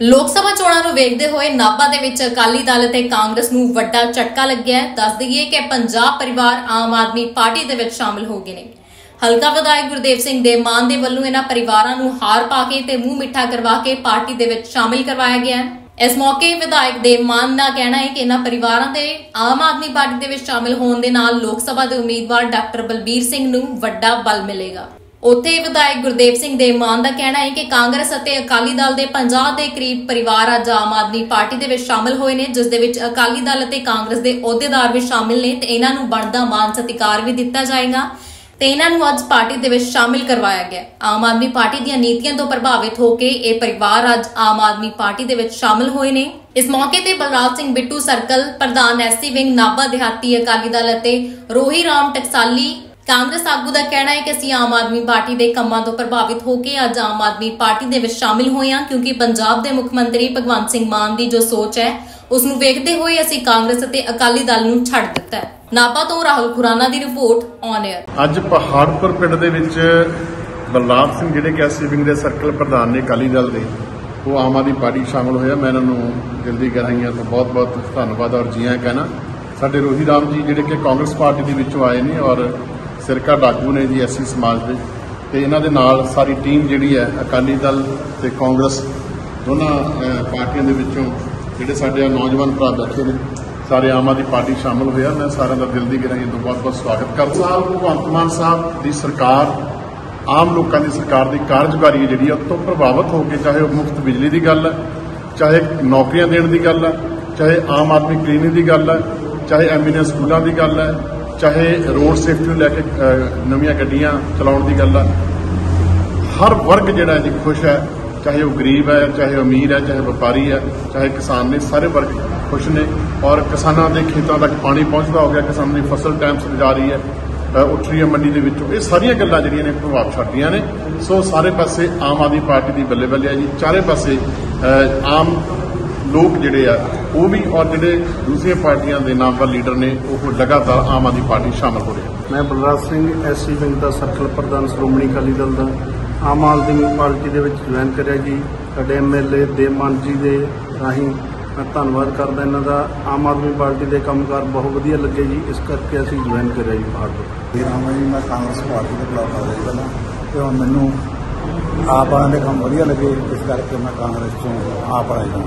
ਲੋਕ ਸਭਾ ਚੋਣਾਂ ਨੂੰ ਵੇਖਦੇ ਹੋਏ ਨਾਭਾ ਦੇ ਵਿੱਚ ਅਕਾਲੀ ਦਲ ਅਤੇ ਕਾਂਗਰਸ ਨੂੰ ਵੱਡਾ ਝਟਕਾ ਲੱਗਿਆ ਹੈ। ਦੱਸ ਦਈਏ ਕਿ ਪੰਜਾਬ ਪਰਿਵਾਰ ਆਮ ਆਦਮੀ ਪਾਰਟੀ ਦੇ ਵਿੱਚ ਸ਼ਾਮਲ ਹੋ ਗਏ ਨੇ। ਹਲਕਾ ਵਿਧਾਇਕ ਗੁਰਦੇਵ ਸਿੰਘ ਦੇ ਮਾਨ ਦੇ ਵੱਲੋਂ ਇਹਨਾਂ ਪਰਿਵਾਰਾਂ ਨੂੰ ਹਾਰ ਪਾ ਕੇ ਤੇ ਮੂੰਹ ਮਿੱਠਾ ਕਰਵਾ ਕੇ ਪਾਰਟੀ ਦੇ ਵਿੱਚ ਸ਼ਾਮਿਲ ਕਰਵਾਇਆ ਗਿਆ ਹੈ। ਇਸ ਮੌਕੇ ਵਿਧਾਇਕ ਦੇਵ ਮਾਨ ਦਾ ਕਹਿਣਾ ਹੈ ਕਿ ਇਹਨਾਂ ਪਰਿਵਾਰਾਂ ਦੇ ਆਮ ਆਦਮੀ ਪਾਰਟੀ ਦੇ ਵਿੱਚ ਸ਼ਾਮਿਲ ਹੋਣ ਦੇ ਨਾਲ ਲੋਕ ਸਭਾ ਦੇ ਉਮੀਦਵਾਰ ਡਾਕਟਰ ਬਲਬੀਰ ਸਿੰਘ ਨੂੰ ਵੱਡਾ ਬਲ ਮਿਲੇਗਾ। ਉੱਥੇ ਵਿਧਾਇਕ ਗੁਰਦੇਵ ਸਿੰਘ ਦੇ ਮਾਨ ਦਾ ਕਹਿਣਾ ਹੈ ਕਿ ਕਾਂਗਰਸ ਅਤੇ ਅਕਾਲੀ ਦਲ ਦੇ 50 ਦੇ ਕਰੀਬ ਪਰਿਵਾਰ ਅੱਜ ਆਮ ਆਦਮੀ ਪਾਰਟੀ ਦੇ ਵਿੱਚ ਸ਼ਾਮਲ ਹੋਏ ਨੇ, ਜਿਸ ਦੇ ਵਿੱਚ ਅਕਾਲੀ ਦਲ ਅਤੇ ਕਾਂਗਰਸ ਦੇ ਅਹੁਦੇਦਾਰ ਵੀ ਸ਼ਾਮਿਲ ਨੇ ਤੇ ਇਹਨਾਂ ਨੂੰ ਬਣਦਾ ਮਾਨ ਸਤਿਕਾਰ ਵੀ ਦਿੱਤਾ ਜਾਏਗਾ ਤੇ ਇਹਨਾਂ ਨੂੰ ਅੱਜ ਪਾਰਟੀ ਦੇ ਵਿੱਚ ਸ਼ਾਮਿਲ ਕਰਵਾਇਆ ਗਿਆ। ਆਮ ਆਦਮੀ ਪਾਰਟੀ ਦੀਆਂ ਨੀਤੀਆਂ ਤੋਂ ਪ੍ਰਭਾਵਿਤ ਹੋ ਕੇ ਇਹ ਪਰਿਵਾਰ ਅੱਜ ਆਮ ਆਦਮੀ ਪਾਰਟੀ ਦੇ ਵਿੱਚ ਸ਼ਾਮਲ ਹੋਏ ਨੇ। ਇਸ ਮੌਕੇ ਤੇ ਬਲਰਾਜ ਸਿੰਘ ਬਿੱਟੂ ਸਰਕਲ, ਪ੍ਰਧਾਨ ਐਸਸੀ ਵਿੰਗ, ਨਾਭਾ ਦਿਹਾਤੀ ਅਕਾਲੀ ਦਲ ਅਤੇ ਰੋਹੀ ਰਾਮ ਟਕਸਾਲੀ ਕਾਂਗਰਸ ਆਗੂ ਦਾ ਕਹਿਣਾ ਹੈ ਕਿ ਅਸੀਂ ਆਮ ਆਦਮੀ ਪਾਰਟੀ ਦੇ ਕੰਮਾਂ ਤੋਂ ਪ੍ਰਭਾਵਿਤ ਹੋ ਕੇ ਅੱਜ ਆਮ ਆਦਮੀ ਪਾਰਟੀ ਦੇ ਵਿੱਚ ਸ਼ਾਮਿਲ ਹੋਏ ਹਾਂ, ਕਿਉਂਕਿ ਪੰਜਾਬ ਦੇ ਮੁੱਖ ਮੰਤਰੀ ਭਗਵੰਤ ਸਿੰਘ ਮਾਨ ਦੀ ਜੋ ਸੋਚ ਹੈ ਉਸ ਨੂੰ ਵੇਖਦੇ ਹੋਏ ਅਸੀਂ ਕਾਂਗਰਸ ਅਤੇ ਅਕਾਲੀ ਦਲ ਨੂੰ ਛੱਡ ਦਿੱਤਾ ਹੈ। ਨਾਭਾ ਤੋਂ ਰਾਹੁਲ ਖੁਰਾਨਾ ਦੀ ਰਿਪੋਰਟ ਔਨ 에ਅਰ ਅੱਜ ਪਹਾੜਪੁਰ ਪਿੰਡ ਦੇ ਵਿੱਚ ਬਲਰਾਜ ਸਿੰਘ ਜਿਹੜੇ ਕਿ ਐਸਸੀ ਦੇ ਸਰਕਲ ਪ੍ਰਧਾਨ ਨੇ ਅਕਾਲੀ ਦਲ ਦੇ, ਉਹ ਆਮ ਆਦਮੀ ਪਾਰਟੀ ਸ਼ਾਮਲ ਹੋਇਆ ਮੈਂ ਇਹਨਾਂ ਨੂੰ ਦਿਲ ਦੀ ਤੋਂ ਬਹੁਤ-ਬਹੁਤ ਧੰਨਵਾਦ ਔਰ ਜੀ ਆਇਆਂ ਕਹਿਣਾ। ਸਾਡੇ ਰੋਹੀ ਰਾਮ ਜੀ ਜਿਹੜੇ ਕਿ ਕਾਂਗਰਸ ਪਾਰਟੀ ਦੇ ਵਿੱਚੋਂ ਆਏ ਨੇ ਔਰ ਸਿਰਕਾ ਡਾਕੂ ਨੇ ਜੀ ਐਸਸੀ ਸਮਾਜ ਦੇ ਤੇ ਇਹਨਾਂ ਦੇ ਨਾਲ ਸਾਰੀ ਟੀਮ ਜਿਹੜੀ ਹੈ ਅਕਾਲੀ ਦਲ ਤੇ ਕਾਂਗਰਸ ਦੋਨਾਂ ਪਾਰਟੀਆਂ ਦੇ ਵਿੱਚੋਂ ਜਿਹੜੇ ਸਾਡੇ ਆ ਨੌਜਵਾਨ ਭਰਾ ਬੈਠੇ ਨੇ ਸਾਰੇ ਆਮ ਆਦਮੀ ਪਾਰਟੀ ਸ਼ਾਮਲ ਹੋਇਆ ਮੈਂ ਸਾਰਿਆਂ ਦਾ ਦਿਲ ਦੀ ਗਹਿਰਾਈਆਂ ਤੋਂ ਬਹੁਤ-ਬਹੁਤ ਸਵਾਗਤ ਕਰਦਾ ਸਾਹਿਬ ਭਗਵੰਤ ਮਾਨ ਸਾਹਿਬ ਦੀ ਸਰਕਾਰ ਆਮ ਲੋਕਾਂ ਦੀ ਸਰਕਾਰ ਦੀ ਕਾਰਜਕਾਰੀ ਹੈ ਜਿਹੜੀ ਆ, ਉਹ ਤੋਂ ਪ੍ਰਭਾਵਿਤ ਹੋ ਕੇ ਚਾਹੇ ਉਹ ਮੁਫਤ ਬਿਜਲੀ ਦੀ ਗੱਲ ਹੈ ਚਾਹੇ ਨੌਕਰੀਆਂ ਦੇਣ ਦੀ ਗੱਲ ਹੈ ਚਾਹੇ ਆਮ ਆਦਮੀ ਕਲੀਨਿਕ ਦੀ ਗੱਲ ਹੈ ਚਾਹੇ ਐਮਬੀਐਸ ਸਕੂਲਾਂ ਦੀ ਗੱਲ ਹੈ ਚਾਹੇ ਰੋਡ ਸੇਫਟੀ ਨੂੰ ਲੈ ਕੇ ਨਵੀਆਂ ਗੱਡੀਆਂ ਚਲਾਉਣ ਦੀ ਗੱਲ ਆ ਹਰ ਵਰਗ ਜਿਹੜਾ ਹੈ ਜੀ ਖੁਸ਼ ਹੈ ਚਾਹੇ ਉਹ ਗਰੀਬ ਹੈ ਚਾਹੇ ਉਹ ਅਮੀਰ ਹੈ ਚਾਹੇ ਵਪਾਰੀ ਹੈ ਚਾਹੇ ਕਿਸਾਨ ਨੇ ਸਾਰੇ ਵਰਗ ਖੁਸ਼ ਨੇ। ਔਰ ਕਿਸਾਨਾਂ ਦੇ ਖੇਤਾਂ ਤੱਕ ਪਾਣੀ ਪਹੁੰਚਦਾ ਹੋ ਗਿਆ ਕਿਸਾਨਾਂ ਦੀ ਫਸਲ ਟਾਈਮ ਸਿਰ ਜਾ ਰਹੀ ਹੈ ਅ, ਉੱਠ ਰਹੀ ਹੈ ਮੰਡੀ ਦੇ ਵਿੱਚੋਂ। ਇਹ ਸਾਰੀਆਂ ਗੱਲਾਂ ਜਿਹੜੀਆਂ ਨੇ ਪ੍ਰਭਾਵ ਛੱਡਦੀਆਂ ਨੇ। ਸੋ ਸਾਰੇ ਪਾਸੇ ਆਮ ਆਦਮੀ ਪਾਰਟੀ ਦੀ ਬੱਲੇ ਬੱਲੇ ਹੈ ਜੀ। ਚਾਰੇ ਪਾਸੇ ਆਮ ਲੋਕ ਜਿਹੜੇ ਆ ਉਹ ਵੀ ਔਰ ਜਿਹੜੇ ਦੂਸਰੀਆਂ ਪਾਰਟੀਆਂ ਦੇ ਨਾਮਵਰ ਲੀਡਰ ਨੇ ਉਹ ਲਗਾਤਾਰ ਆਮ ਆਦਮੀ ਪਾਰਟੀ ਸ਼ਾਮਲ ਹੋ ਰਹੇ ਮੈਂ ਬਲਰਾਜ ਸਿੰਘ ਐਸਸੀ ਵਿੰਗ ਦਾ ਸਰਕਲ ਪ੍ਰਧਾਨ ਸ਼੍ਰੋਮਣੀ ਅਕਾਲੀ ਦਲ ਦਾ ਆਮ ਆਦਮੀ ਪਾਰਟੀ ਦੇ ਵਿੱਚ ਜੁਆਇਨ ਕਰਿਆ ਜੀ। ਸਾਡੇ ਐਮਐਲਏ ਦੇਵਮਾਨ ਜੀ ਦੇ ਰਾਹੀਂ ਮੈਂ ਧੰਨਵਾਦ ਕਰਦਾ ਇਹਨਾਂ ਦਾ। ਆਮ ਆਦਮੀ ਪਾਰਟੀ ਦੇ ਕੰਮਕਾਰ ਬਹੁਤ ਵਧੀਆ ਲੱਗੇ ਜੀ ਇਸ ਕਰਕੇ ਅਸੀਂ ਜੁਆਇਨ ਕਰਿਆ ਜੀ ਪਹਾੜਪੁਰ ਮੇਰਾ ਨਾਮ ਹੈ ਜੀ ਮੈਂ ਕਾਂਗਰਸ ਪਾਰਟੀ ਦੇ ਬਲਾਕ ਆ ਪਹਿਲਾਂ ਤੇ ਹੁਣ ਮੈਨੂੰ ਆਪ ਵਾਲਿਆਂ ਦੇ ਕੰਮ ਵਧੀਆ ਲੱਗੇ ਇਸ ਕਰਕੇ ਮੈਂ ਕਾਂਗਰਸ ਤੋਂ ਆਪ ਆਇਆ